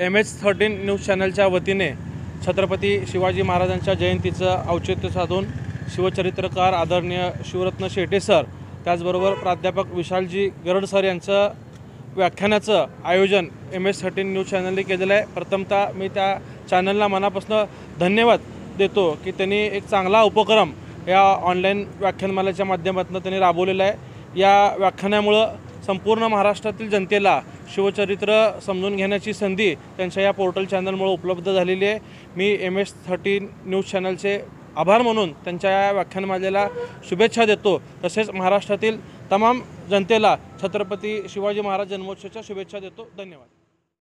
M H thirteen news चॅनलच्या वतीने छत्रपती शिवाजी महाराजांच्या जयंतीचं औचित्य साधून शिवचरित्रकार आदरणीय शिवरत्न शेटे सर त्याचबरोबर प्राध्यापक विशालजी गरड सर यांचं व्याख्यानाचं आयोजन एम एस थर्टीन न्यूज चॅनलने केलेलं आहे. प्रथमतः मी त्या चॅनलला मनापासून धन्यवाद देतो की त्यांनी एक चांगला उपक्रम या ऑनलाईन व्याख्यानमालाच्या माध्यमातून त्यांनी राबवलेला आहे. या व्याख्यानामुळं संपूर्ण महाराष्ट्रातील जनतेला शिवचरित्र समजून घेण्याची संधी त्यांच्या या पोर्टल चॅनलमुळे उपलब्ध झालेली आहे. मी एम एस थर्टीन न्यूज चॅनलचे आभार म्हणून त्यांच्या या व्याख्यानमालेला शुभेच्छा देतो. तसेच महाराष्ट्रातील तमाम जनतेला छत्रपती शिवाजी महाराज जन्मोत्सवाच्या शुभेच्छा देतो. धन्यवाद.